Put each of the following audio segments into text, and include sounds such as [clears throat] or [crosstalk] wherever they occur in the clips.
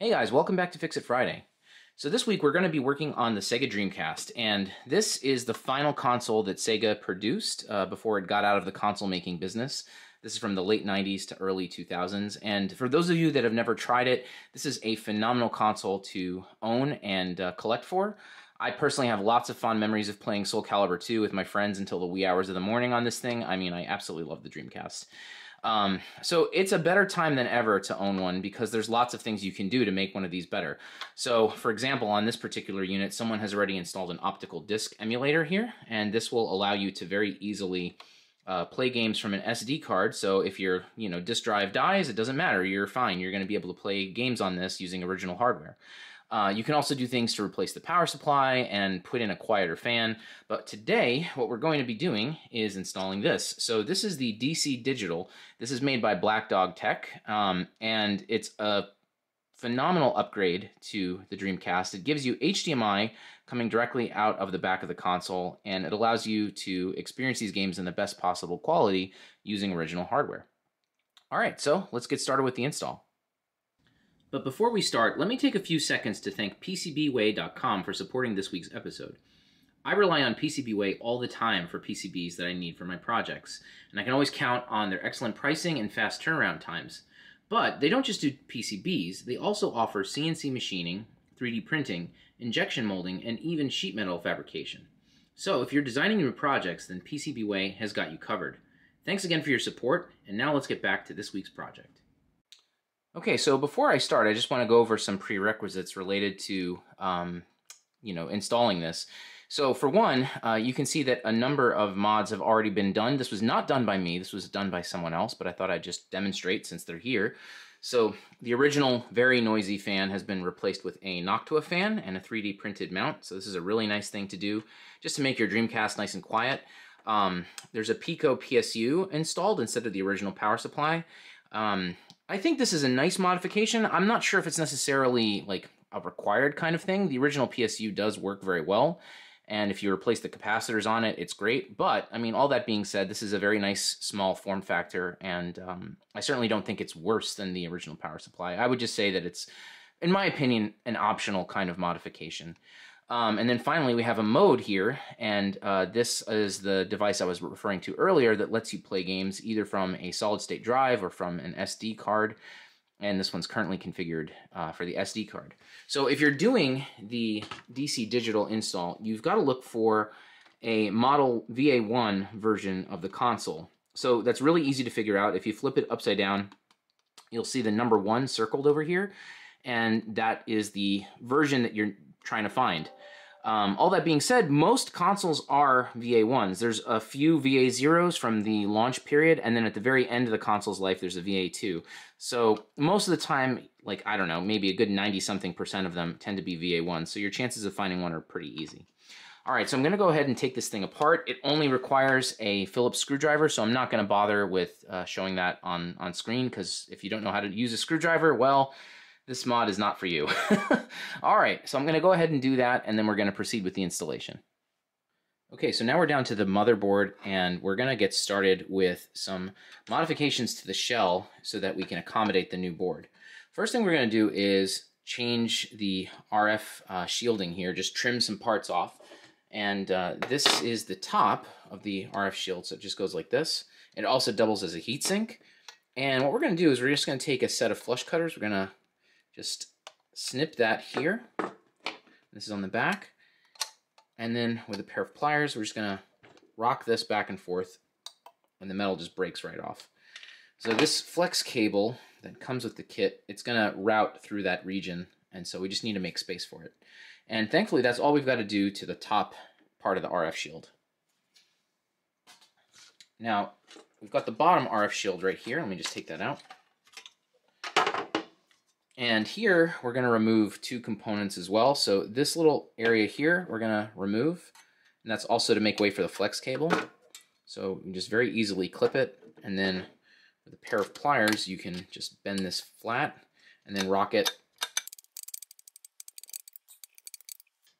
Hey guys, welcome back to Fix It Friday. So this week we're going to be working on the Sega Dreamcast, and this is the final console that Sega produced uh, before it got out of the console making business. This is from the late 90s to early 2000s, and for those of you that have never tried it, this is a phenomenal console to own and uh, collect for. I personally have lots of fond memories of playing Soul Calibur 2 with my friends until the wee hours of the morning on this thing. I mean, I absolutely love the Dreamcast. Um, so it's a better time than ever to own one because there's lots of things you can do to make one of these better. So for example, on this particular unit, someone has already installed an optical disc emulator here, and this will allow you to very easily uh, play games from an SD card. So if your you know disk drive dies, it doesn't matter. You're fine. You're going to be able to play games on this using original hardware. Uh, you can also do things to replace the power supply and put in a quieter fan. But today, what we're going to be doing is installing this. So this is the DC Digital. This is made by Black Dog Tech, um, and it's a phenomenal upgrade to the Dreamcast. It gives you HDMI coming directly out of the back of the console, and it allows you to experience these games in the best possible quality using original hardware. All right, so let's get started with the install. But before we start, let me take a few seconds to thank PCBWay.com for supporting this week's episode. I rely on PCBWay all the time for PCBs that I need for my projects, and I can always count on their excellent pricing and fast turnaround times. But they don't just do PCBs, they also offer CNC machining, 3D printing, injection molding, and even sheet metal fabrication. So if you're designing new projects, then PCBWay has got you covered. Thanks again for your support, and now let's get back to this week's project. Okay, so before I start, I just want to go over some prerequisites related to, um, you know, installing this. So for one, uh, you can see that a number of mods have already been done. This was not done by me, this was done by someone else, but I thought I'd just demonstrate since they're here. So the original very noisy fan has been replaced with a Noctua fan and a 3D printed mount. So this is a really nice thing to do just to make your Dreamcast nice and quiet. Um, there's a Pico PSU installed instead of the original power supply. Um, I think this is a nice modification. I'm not sure if it's necessarily like a required kind of thing. The original PSU does work very well, and if you replace the capacitors on it, it's great. But I mean, all that being said, this is a very nice small form factor, and um, I certainly don't think it's worse than the original power supply. I would just say that it's, in my opinion, an optional kind of modification. Um, and then finally, we have a MODE here, and uh, this is the device I was referring to earlier that lets you play games either from a solid state drive or from an SD card. And this one's currently configured uh, for the SD card. So if you're doing the DC Digital install, you've got to look for a model VA1 version of the console. So that's really easy to figure out. If you flip it upside down, you'll see the number one circled over here. And that is the version that you're trying to find. Um, all that being said, most consoles are VA1s. There's a few VA0s from the launch period, and then at the very end of the console's life, there's a VA2. So most of the time, like, I don't know, maybe a good 90 something percent of them tend to be VA1. So your chances of finding one are pretty easy. All right, so I'm going to go ahead and take this thing apart. It only requires a Phillips screwdriver, so I'm not going to bother with uh, showing that on, on screen, because if you don't know how to use a screwdriver, well, this mod is not for you. [laughs] All right, so I'm going to go ahead and do that, and then we're going to proceed with the installation. Okay, so now we're down to the motherboard, and we're going to get started with some modifications to the shell so that we can accommodate the new board. First thing we're going to do is change the RF uh, shielding here, just trim some parts off. And uh, this is the top of the RF shield, so it just goes like this. It also doubles as a heatsink. And what we're going to do is we're just going to take a set of flush cutters. We're to just snip that here. This is on the back. And then with a pair of pliers, we're just gonna rock this back and forth and the metal just breaks right off. So this flex cable that comes with the kit, it's gonna route through that region. And so we just need to make space for it. And thankfully, that's all we've got to do to the top part of the RF shield. Now, we've got the bottom RF shield right here. Let me just take that out. And here we're going to remove two components as well. So this little area here we're going to remove. And that's also to make way for the flex cable. So you just very easily clip it. And then with a pair of pliers, you can just bend this flat and then rock it.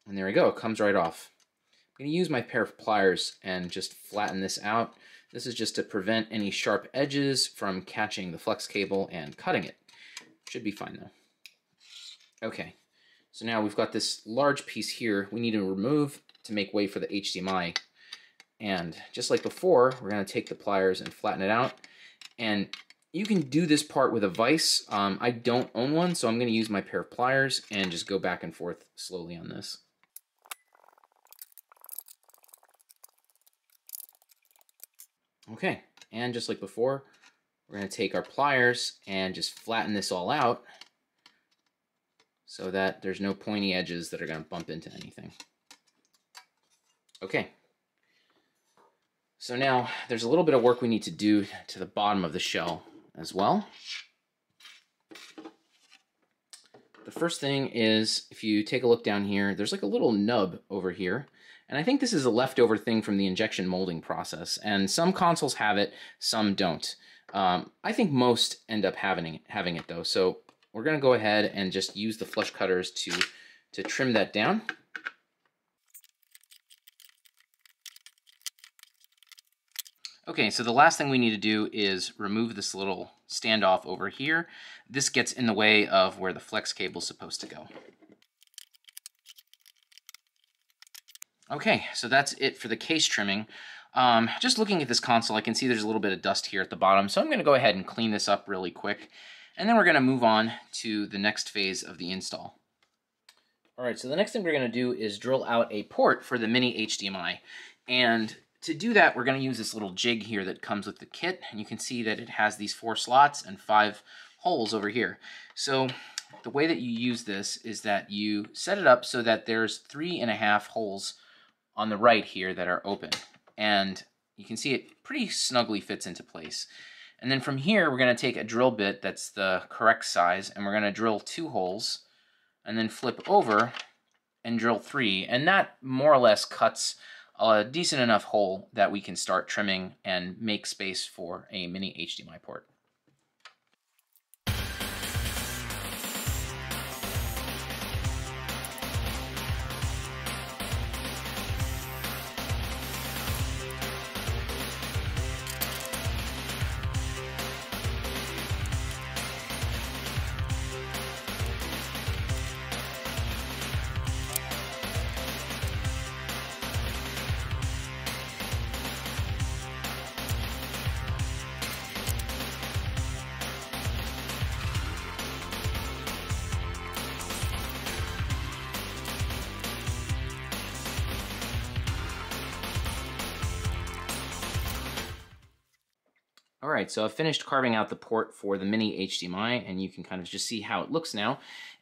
And there we go, it comes right off. I'm going to use my pair of pliers and just flatten this out. This is just to prevent any sharp edges from catching the flex cable and cutting it. Should be fine though. Okay, so now we've got this large piece here we need to remove to make way for the HDMI. And just like before, we're gonna take the pliers and flatten it out. And you can do this part with a vise. Um, I don't own one, so I'm gonna use my pair of pliers and just go back and forth slowly on this. Okay, and just like before, we're going to take our pliers and just flatten this all out so that there's no pointy edges that are going to bump into anything. Okay. So now there's a little bit of work we need to do to the bottom of the shell as well. The first thing is, if you take a look down here, there's like a little nub over here. And I think this is a leftover thing from the injection molding process. And some consoles have it, some don't. Um, I think most end up having it, having it though. So we're going to go ahead and just use the flush cutters to, to trim that down. Okay, so the last thing we need to do is remove this little standoff over here. This gets in the way of where the flex cable is supposed to go. Okay, so that's it for the case trimming. Um, just looking at this console, I can see there's a little bit of dust here at the bottom, so I'm going to go ahead and clean this up really quick, and then we're going to move on to the next phase of the install. All right, so the next thing we're going to do is drill out a port for the mini HDMI, and to do that, we're going to use this little jig here that comes with the kit, and you can see that it has these four slots and five holes over here. So the way that you use this is that you set it up so that there's three and a half holes on the right here that are open. And you can see it pretty snugly fits into place. And then from here, we're going to take a drill bit that's the correct size, and we're going to drill two holes, and then flip over and drill three. And that more or less cuts a decent enough hole that we can start trimming and make space for a mini HDMI port. All right, so I've finished carving out the port for the mini HDMI, and you can kind of just see how it looks now.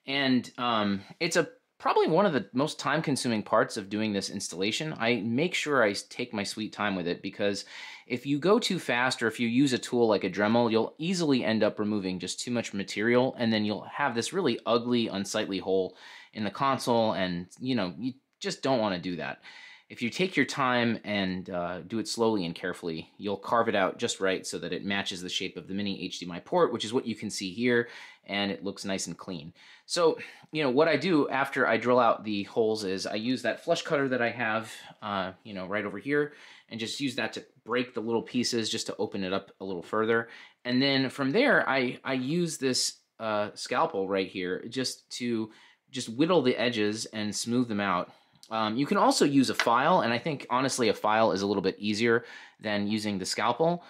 And um, it's a probably one of the most time-consuming parts of doing this installation. I make sure I take my sweet time with it because if you go too fast or if you use a tool like a Dremel, you'll easily end up removing just too much material, and then you'll have this really ugly, unsightly hole in the console, and you know you just don't want to do that if you take your time and uh, do it slowly and carefully, you'll carve it out just right so that it matches the shape of the mini HDMI port, which is what you can see here, and it looks nice and clean. So, you know, what I do after I drill out the holes is I use that flush cutter that I have, uh, you know, right over here, and just use that to break the little pieces just to open it up a little further. And then from there, I, I use this uh, scalpel right here just to just whittle the edges and smooth them out um, you can also use a file, and I think honestly a file is a little bit easier than using the scalpel.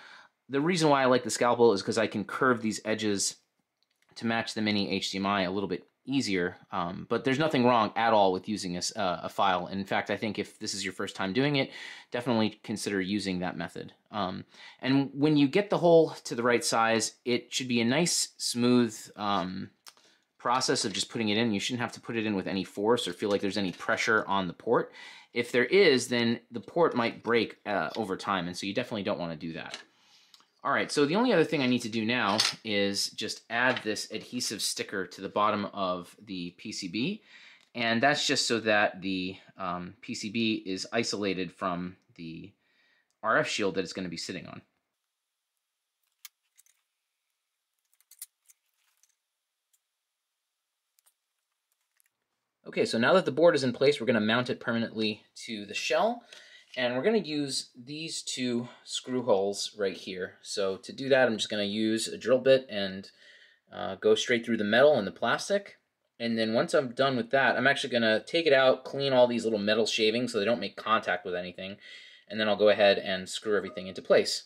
The reason why I like the scalpel is because I can curve these edges to match the mini HDMI a little bit easier, um, but there's nothing wrong at all with using a, uh, a, file. In fact, I think if this is your first time doing it, definitely consider using that method. Um, and when you get the hole to the right size, it should be a nice, smooth, um, process of just putting it in. You shouldn't have to put it in with any force or feel like there's any pressure on the port. If there is, then the port might break uh, over time, and so you definitely don't want to do that. All right, so the only other thing I need to do now is just add this adhesive sticker to the bottom of the PCB, and that's just so that the um, PCB is isolated from the RF shield that it's going to be sitting on. Okay, so now that the board is in place, we're going to mount it permanently to the shell. And we're going to use these two screw holes right here. So to do that, I'm just going to use a drill bit and uh, go straight through the metal and the plastic. And then once I'm done with that, I'm actually going to take it out, clean all these little metal shavings so they don't make contact with anything. And then I'll go ahead and screw everything into place.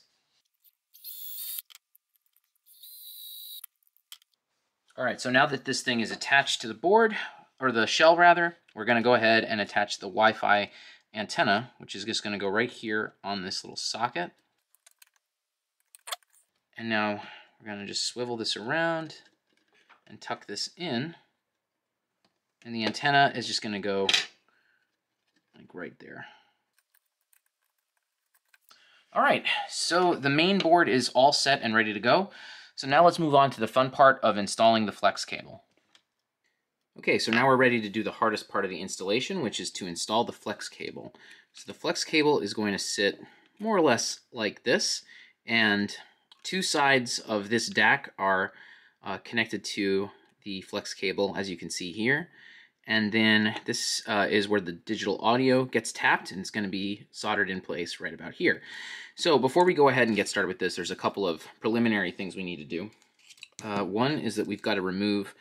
All right, so now that this thing is attached to the board, or the shell rather, we're going to go ahead and attach the Wi-Fi antenna, which is just going to go right here on this little socket. And now we're going to just swivel this around and tuck this in. And the antenna is just going to go like right there. All right, so the main board is all set and ready to go. So now let's move on to the fun part of installing the flex cable. Okay, so now we're ready to do the hardest part of the installation, which is to install the flex cable. So the flex cable is going to sit more or less like this, and two sides of this DAC are uh, connected to the flex cable, as you can see here. And then this uh, is where the digital audio gets tapped, and it's going to be soldered in place right about here. So before we go ahead and get started with this, there's a couple of preliminary things we need to do. Uh, one is that we've got to remove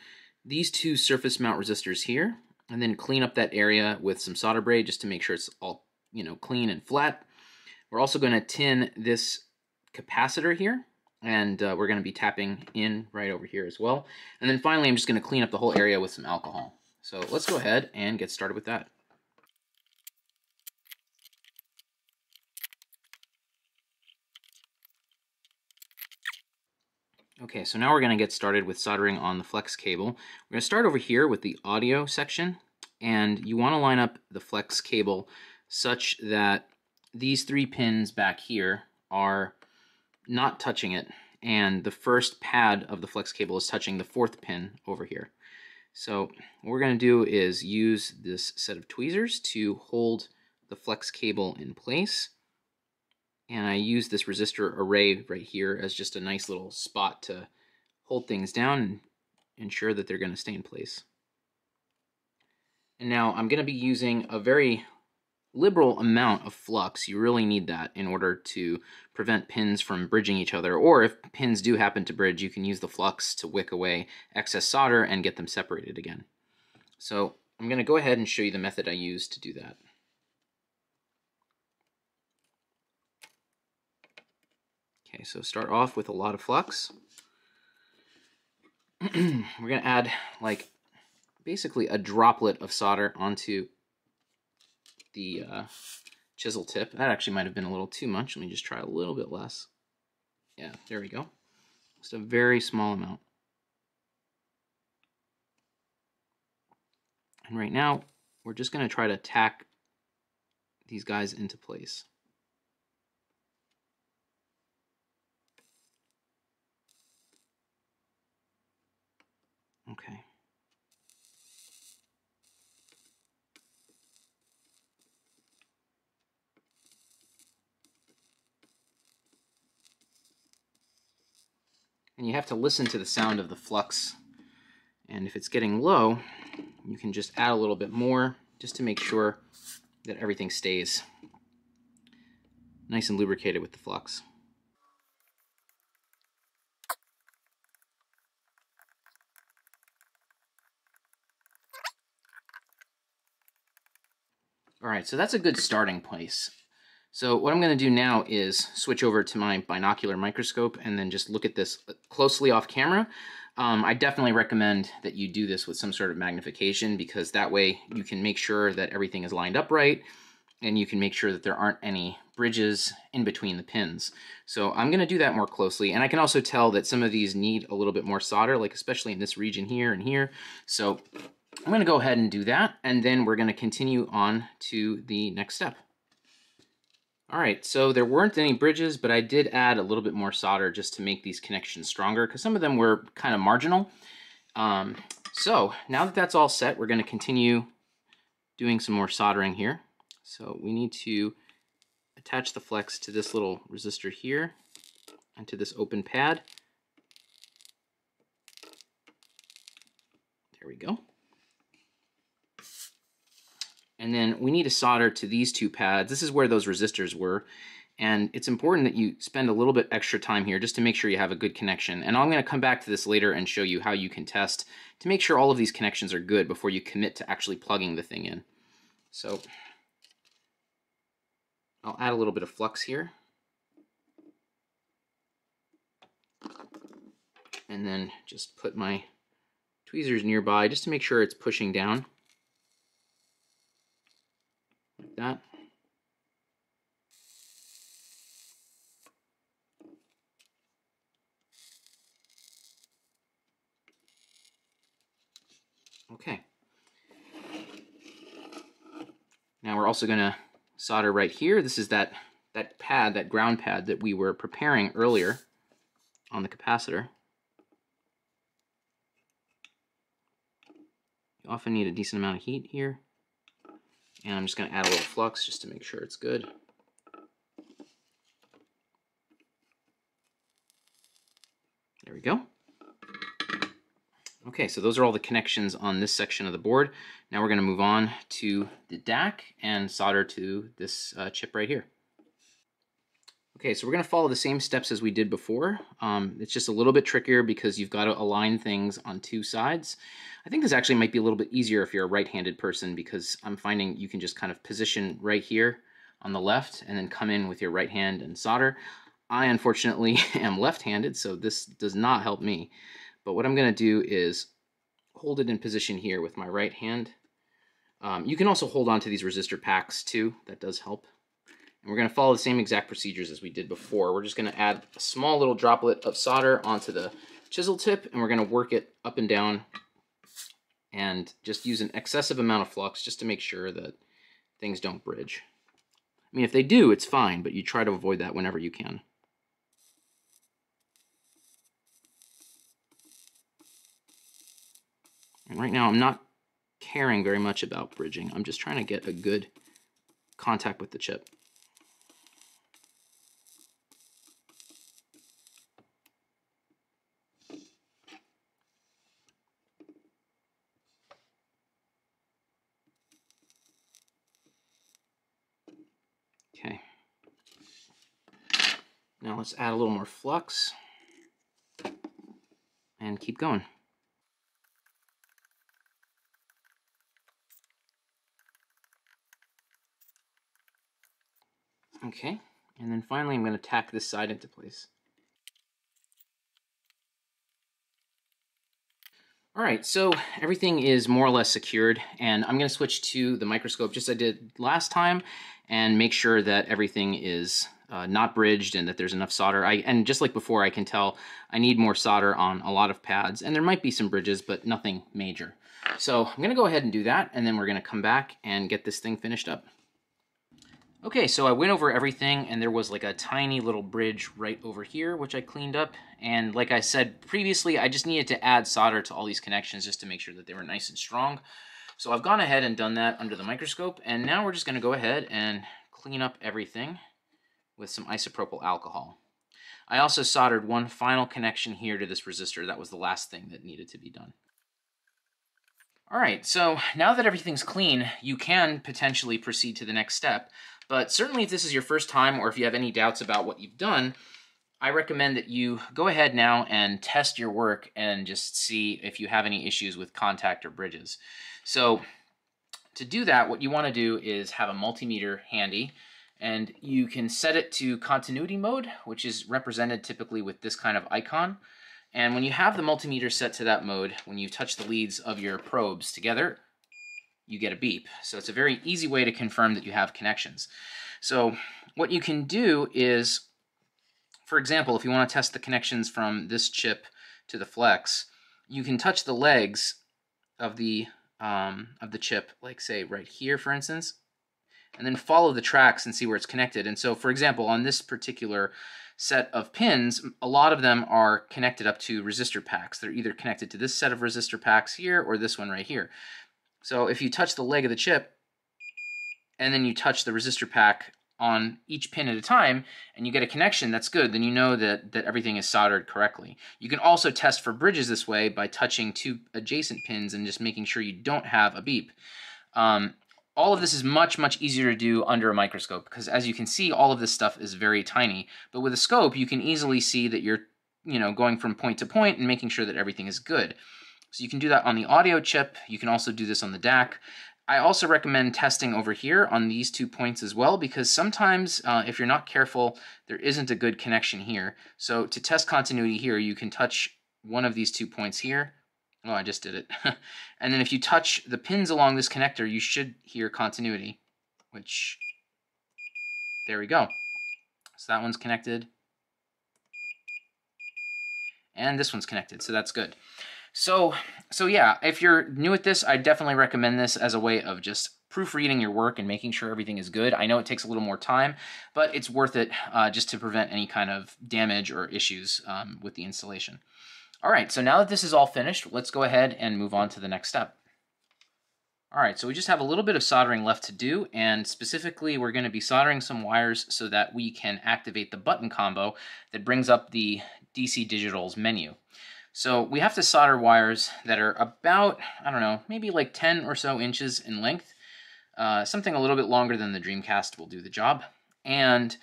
these two surface mount resistors here, and then clean up that area with some solder braid just to make sure it's all you know clean and flat. We're also going to tin this capacitor here, and uh, we're going to be tapping in right over here as well. And then finally, I'm just going to clean up the whole area with some alcohol. So let's go ahead and get started with that. Okay, so now we're going to get started with soldering on the flex cable. We're going to start over here with the audio section, and you want to line up the flex cable such that these three pins back here are not touching it, and the first pad of the flex cable is touching the fourth pin over here. So what we're going to do is use this set of tweezers to hold the flex cable in place and I use this resistor array right here as just a nice little spot to hold things down and ensure that they're going to stay in place. And now I'm going to be using a very liberal amount of flux. You really need that in order to prevent pins from bridging each other. Or if pins do happen to bridge, you can use the flux to wick away excess solder and get them separated again. So I'm going to go ahead and show you the method I use to do that. Okay, so start off with a lot of flux. [clears throat] We're going to add like basically a droplet of solder onto the uh, chisel tip. That actually might have been a little too much. Let me just try a little bit less. Yeah, there we go. Just a very small amount. And right now, we're just going to try to tack these guys into place. Okay. And you have to listen to the sound of the flux. And if it's getting low, you can just add a little bit more just to make sure that everything stays nice and lubricated with the flux. All right, so that's a good starting place. So what I'm going to do now is switch over to my binocular microscope and then just look at this closely off camera. Um, I definitely recommend that you do this with some sort of magnification because that way you can make sure that everything is lined up right and you can make sure that there aren't any bridges in between the pins. So I'm going to do that more closely. And I can also tell that some of these need a little bit more solder, like especially in this region here and here. So I'm going to go ahead and do that, and then we're going to continue on to the next step. All right, so there weren't any bridges, but I did add a little bit more solder just to make these connections stronger because some of them were kind of marginal. Um, so now that that's all set, we're going to continue doing some more soldering here. So we need to attach the flex to this little resistor here and to this open pad. There we go. And then we need to solder to these two pads. This is where those resistors were. And it's important that you spend a little bit extra time here just to make sure you have a good connection. And I'm going to come back to this later and show you how you can test to make sure all of these connections are good before you commit to actually plugging the thing in. So I'll add a little bit of flux here. And then just put my tweezers nearby just to make sure it's pushing down. Like that. Okay. Now we're also going to solder right here. This is that, that pad, that ground pad that we were preparing earlier on the capacitor. You often need a decent amount of heat here. And I'm just going to add a little flux just to make sure it's good. There we go. Okay, so those are all the connections on this section of the board. Now we're going to move on to the DAC and solder to this uh, chip right here. Okay, so we're going to follow the same steps as we did before. Um, it's just a little bit trickier because you've got to align things on two sides. I think this actually might be a little bit easier if you're a right-handed person because I'm finding you can just kind of position right here on the left and then come in with your right hand and solder. I unfortunately [laughs] am left-handed, so this does not help me. But what I'm going to do is hold it in position here with my right hand. Um, you can also hold on to these resistor packs too. That does help. We're going to follow the same exact procedures as we did before. We're just going to add a small little droplet of solder onto the chisel tip, and we're going to work it up and down and just use an excessive amount of flux just to make sure that things don't bridge. I mean, if they do, it's fine, but you try to avoid that whenever you can. And right now I'm not caring very much about bridging. I'm just trying to get a good contact with the chip. Okay. Now let's add a little more flux and keep going. Okay, and then finally I'm going to tack this side into place. All right, so everything is more or less secured, and I'm going to switch to the microscope just I did last time and make sure that everything is uh, not bridged and that there's enough solder. I, and just like before, I can tell I need more solder on a lot of pads, and there might be some bridges, but nothing major. So I'm going to go ahead and do that, and then we're going to come back and get this thing finished up. Okay, so I went over everything and there was like a tiny little bridge right over here, which I cleaned up. And like I said previously, I just needed to add solder to all these connections just to make sure that they were nice and strong. So I've gone ahead and done that under the microscope. And now we're just gonna go ahead and clean up everything with some isopropyl alcohol. I also soldered one final connection here to this resistor. That was the last thing that needed to be done. All right, so now that everything's clean, you can potentially proceed to the next step. But certainly if this is your first time or if you have any doubts about what you've done, I recommend that you go ahead now and test your work and just see if you have any issues with contact or bridges. So to do that, what you want to do is have a multimeter handy and you can set it to continuity mode, which is represented typically with this kind of icon. And when you have the multimeter set to that mode, when you touch the leads of your probes together, you get a beep. So it's a very easy way to confirm that you have connections. So what you can do is, for example, if you want to test the connections from this chip to the flex, you can touch the legs of the um, of the chip, like say right here, for instance, and then follow the tracks and see where it's connected. And so, for example, on this particular set of pins, a lot of them are connected up to resistor packs. They're either connected to this set of resistor packs here or this one right here. So if you touch the leg of the chip and then you touch the resistor pack on each pin at a time and you get a connection that's good, then you know that, that everything is soldered correctly. You can also test for bridges this way by touching two adjacent pins and just making sure you don't have a beep. Um, all of this is much, much easier to do under a microscope because as you can see, all of this stuff is very tiny. But with a scope, you can easily see that you're, you know, going from point to point and making sure that everything is good. So you can do that on the audio chip. You can also do this on the DAC. I also recommend testing over here on these two points as well because sometimes uh, if you're not careful, there isn't a good connection here. So to test continuity here, you can touch one of these two points here Oh, I just did it. [laughs] and then if you touch the pins along this connector, you should hear continuity, which, there we go. So that one's connected. And this one's connected, so that's good. So, so yeah, if you're new at this, I definitely recommend this as a way of just proofreading your work and making sure everything is good. I know it takes a little more time, but it's worth it uh, just to prevent any kind of damage or issues um, with the installation. All right, so now that this is all finished, let's go ahead and move on to the next step. All right, so we just have a little bit of soldering left to do, and specifically we're going to be soldering some wires so that we can activate the button combo that brings up the DC Digital's menu. So we have to solder wires that are about, I don't know, maybe like 10 or so inches in length. Uh, something a little bit longer than the Dreamcast will do the job. And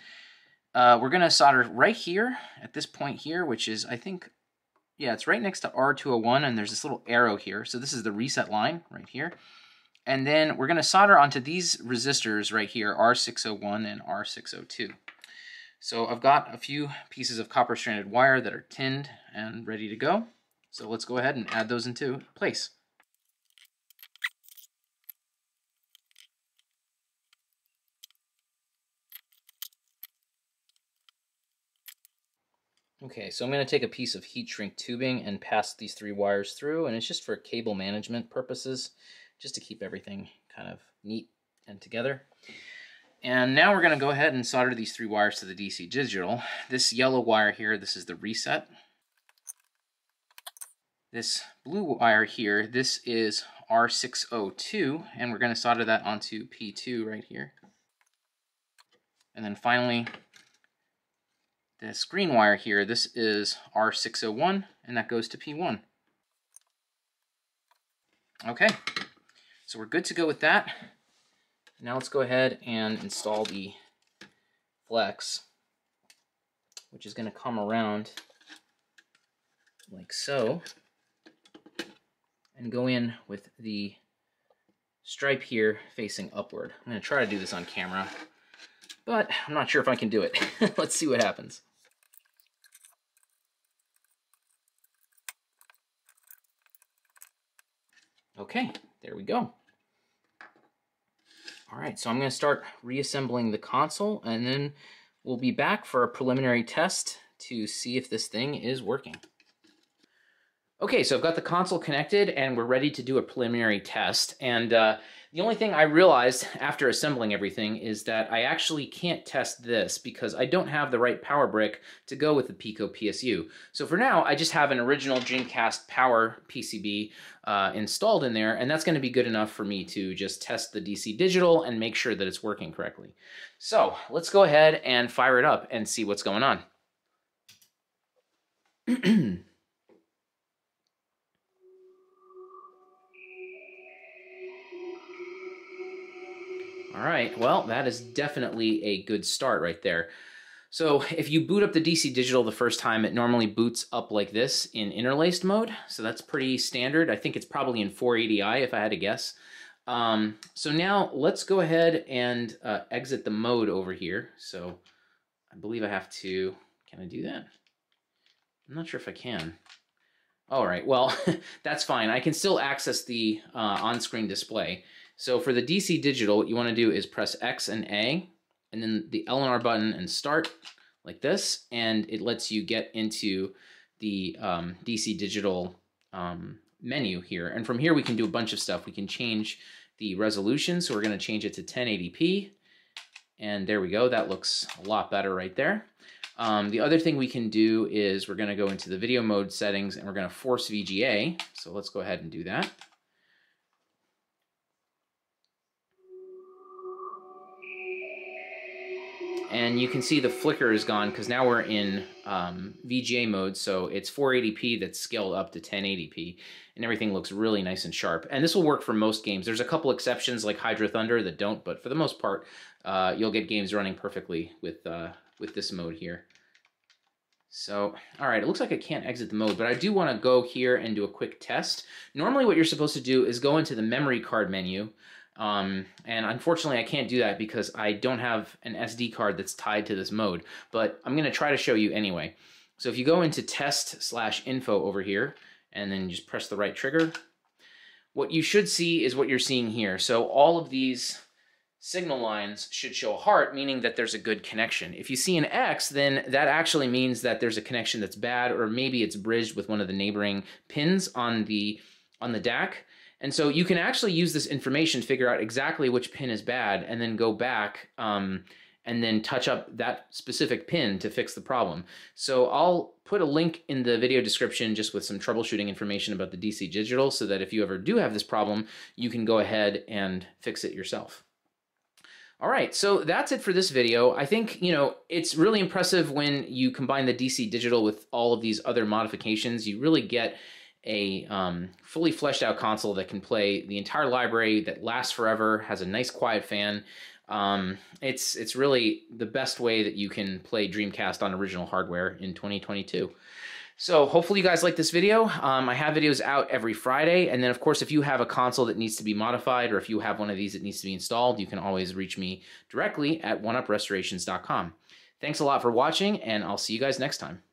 uh, we're going to solder right here at this point here, which is, I think, yeah, it's right next to R201, and there's this little arrow here. So this is the reset line right here. And then we're going to solder onto these resistors right here, R601 and R602. So I've got a few pieces of copper stranded wire that are tinned and ready to go. So let's go ahead and add those into place. Okay, so I'm going to take a piece of heat shrink tubing and pass these three wires through, and it's just for cable management purposes, just to keep everything kind of neat and together. And now we're going to go ahead and solder these three wires to the DC digital. This yellow wire here, this is the reset. This blue wire here, this is R602, and we're going to solder that onto P2 right here. And then finally, this green wire here, this is R601, and that goes to P1. Okay, so we're good to go with that. Now let's go ahead and install the flex, which is going to come around like so, and go in with the stripe here facing upward. I'm going to try to do this on camera, but I'm not sure if I can do it. [laughs] let's see what happens. Okay, there we go. All right, so I'm going to start reassembling the console, and then we'll be back for a preliminary test to see if this thing is working. Okay, so I've got the console connected, and we're ready to do a preliminary test. And uh, the only thing I realized after assembling everything is that I actually can't test this because I don't have the right power brick to go with the Pico PSU. So for now, I just have an original Dreamcast power PCB uh, installed in there, and that's gonna be good enough for me to just test the DC digital and make sure that it's working correctly. So let's go ahead and fire it up and see what's going on. [clears throat] All right, well, that is definitely a good start right there. So if you boot up the DC Digital the first time, it normally boots up like this in interlaced mode. So that's pretty standard. I think it's probably in 480i if I had to guess. Um, so now let's go ahead and uh, exit the mode over here. So I believe I have to, can I do that? I'm not sure if I can. All right, well, [laughs] that's fine. I can still access the uh, on-screen display. So for the DC digital, what you want to do is press X and A, and then the L and R button and start like this, and it lets you get into the um, DC digital um, menu here. And from here, we can do a bunch of stuff. We can change the resolution, so we're going to change it to 1080p. And there we go. That looks a lot better right there. Um, the other thing we can do is we're going to go into the video mode settings and we're going to force VGA. So let's go ahead and do that. And you can see the flicker is gone because now we're in um, VGA mode, so it's 480p that's scaled up to 1080p, and everything looks really nice and sharp. And this will work for most games. There's a couple exceptions like Hydro Thunder that don't, but for the most part, uh, you'll get games running perfectly with uh, with this mode here. So, all right, it looks like I can't exit the mode, but I do want to go here and do a quick test. Normally what you're supposed to do is go into the memory card menu, um, and unfortunately, I can't do that because I don't have an SD card that's tied to this MODE, but I'm going to try to show you anyway. So if you go into test slash info over here, and then just press the right trigger, what you should see is what you're seeing here. So all of these signal lines should show a heart, meaning that there's a good connection. If you see an X, then that actually means that there's a connection that's bad, or maybe it's bridged with one of the neighboring pins on the on the DAC. And so you can actually use this information to figure out exactly which pin is bad and then go back um, and then touch up that specific pin to fix the problem. So I'll put a link in the video description just with some troubleshooting information about the DC Digital so that if you ever do have this problem, you can go ahead and fix it yourself. All right, so that's it for this video. I think, you know, it's really impressive when you combine the DC Digital with all of these other modifications. You really get a um, fully fleshed out console that can play the entire library that lasts forever, has a nice quiet fan. Um, it's it's really the best way that you can play Dreamcast on original hardware in 2022. So hopefully you guys like this video. Um, I have videos out every Friday. And then of course, if you have a console that needs to be modified or if you have one of these that needs to be installed, you can always reach me directly at oneuprestorations.com. Thanks a lot for watching and I'll see you guys next time.